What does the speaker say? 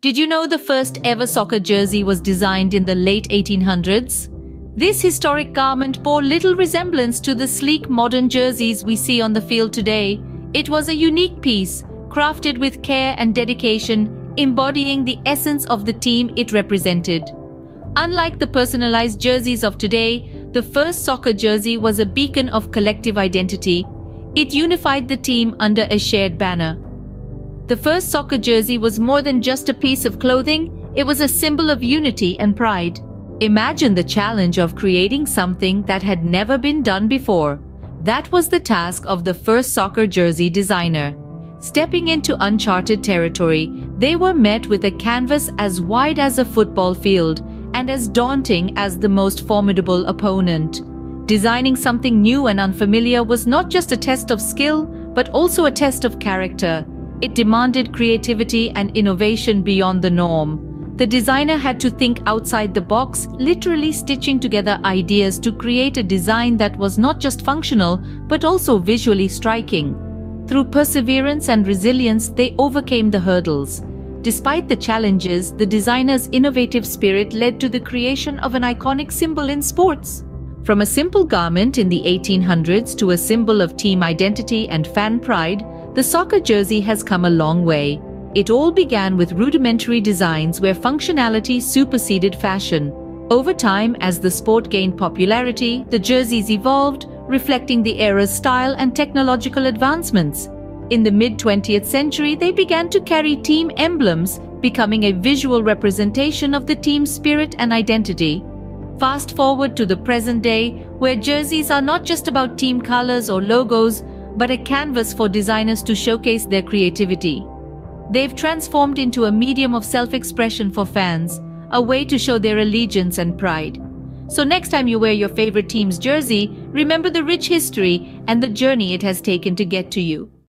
Did you know the first ever soccer jersey was designed in the late 1800s? This historic garment bore little resemblance to the sleek modern jerseys we see on the field today. It was a unique piece, crafted with care and dedication, embodying the essence of the team it represented. Unlike the personalized jerseys of today, the first soccer jersey was a beacon of collective identity. It unified the team under a shared banner. The first soccer jersey was more than just a piece of clothing, it was a symbol of unity and pride. Imagine the challenge of creating something that had never been done before. That was the task of the first soccer jersey designer. Stepping into uncharted territory, they were met with a canvas as wide as a football field and as daunting as the most formidable opponent. Designing something new and unfamiliar was not just a test of skill, but also a test of character. It demanded creativity and innovation beyond the norm. The designer had to think outside the box, literally stitching together ideas to create a design that was not just functional, but also visually striking. Through perseverance and resilience, they overcame the hurdles. Despite the challenges, the designer's innovative spirit led to the creation of an iconic symbol in sports. From a simple garment in the 1800s to a symbol of team identity and fan pride, the soccer jersey has come a long way. It all began with rudimentary designs where functionality superseded fashion. Over time, as the sport gained popularity, the jerseys evolved, reflecting the era's style and technological advancements. In the mid-20th century, they began to carry team emblems, becoming a visual representation of the team's spirit and identity. Fast forward to the present day, where jerseys are not just about team colors or logos, but a canvas for designers to showcase their creativity. They've transformed into a medium of self-expression for fans, a way to show their allegiance and pride. So next time you wear your favorite team's jersey, remember the rich history and the journey it has taken to get to you.